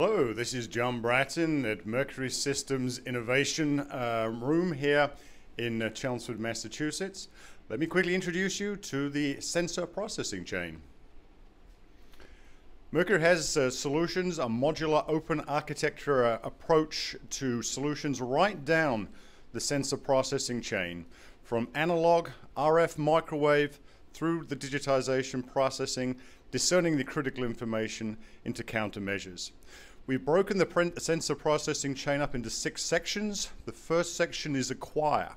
this is John Bratton at Mercury Systems Innovation uh, Room here in uh, Chelmsford, Massachusetts. Let me quickly introduce you to the sensor processing chain. Mercury has uh, solutions, a modular open architecture uh, approach to solutions right down the sensor processing chain from analog, RF microwave, through the digitization processing, discerning the critical information into countermeasures. We've broken the sensor processing chain up into six sections. The first section is acquire.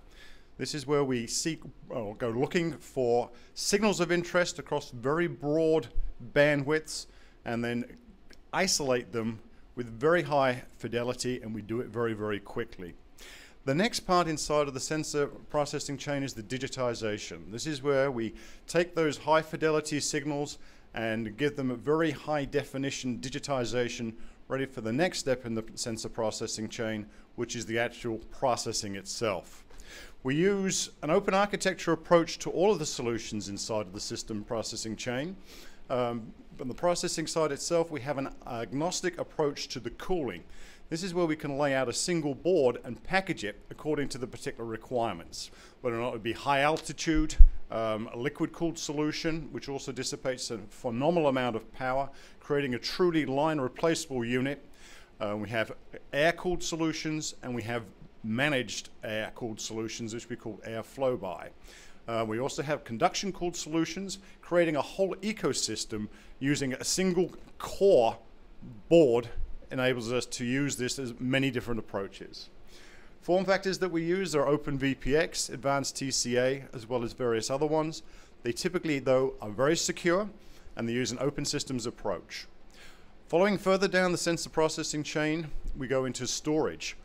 This is where we seek or go looking for signals of interest across very broad bandwidths and then isolate them with very high fidelity and we do it very, very quickly. The next part inside of the sensor processing chain is the digitization. This is where we take those high fidelity signals and give them a very high definition digitization ready for the next step in the sensor processing chain, which is the actual processing itself. We use an open architecture approach to all of the solutions inside of the system processing chain. Um, on the processing side itself, we have an agnostic approach to the cooling. This is where we can lay out a single board and package it according to the particular requirements, whether or not it would be high altitude, um, a liquid cooled solution, which also dissipates a phenomenal amount of power, creating a truly line replaceable unit. Uh, we have air cooled solutions and we have managed air cooled solutions, which we call air flow by. Uh, we also have conduction cooled solutions, creating a whole ecosystem using a single core board enables us to use this as many different approaches. Form factors that we use are OpenVPX, Advanced TCA, as well as various other ones. They typically, though, are very secure and they use an open systems approach. Following further down the sensor processing chain, we go into storage.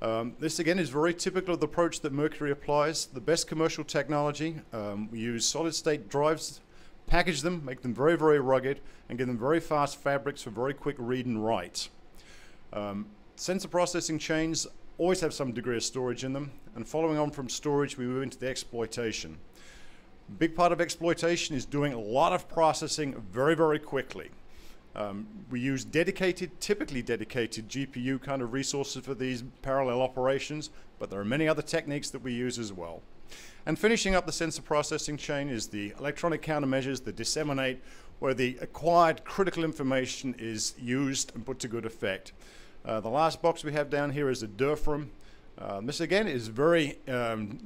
Um, this again is very typical of the approach that Mercury applies. The best commercial technology, um, we use solid state drives, package them, make them very, very rugged, and give them very fast fabrics for very quick read and write. Um, sensor processing chains always have some degree of storage in them, and following on from storage, we move into the exploitation. Big part of exploitation is doing a lot of processing very, very quickly. Um, we use dedicated, typically dedicated GPU kind of resources for these parallel operations, but there are many other techniques that we use as well. And finishing up the sensor processing chain is the electronic countermeasures that disseminate where the acquired critical information is used and put to good effect. Uh, the last box we have down here is a DRFM. Uh, this again is very um,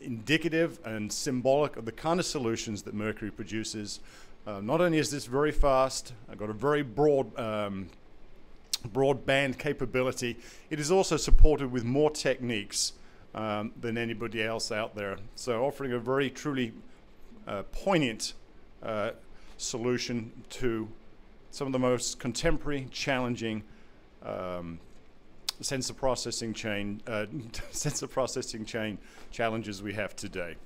indicative and symbolic of the kind of solutions that Mercury produces. Uh, not only is this very fast, I've got a very broad um, broadband capability, it is also supported with more techniques um, than anybody else out there. So offering a very truly uh, poignant uh, solution to some of the most contemporary, challenging um, sensor processing chain uh, sensor processing chain challenges we have today.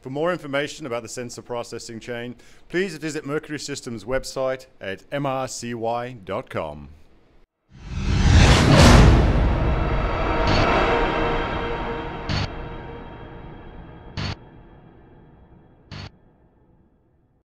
For more information about the sensor processing chain, please visit Mercury Systems website at mrcy.com.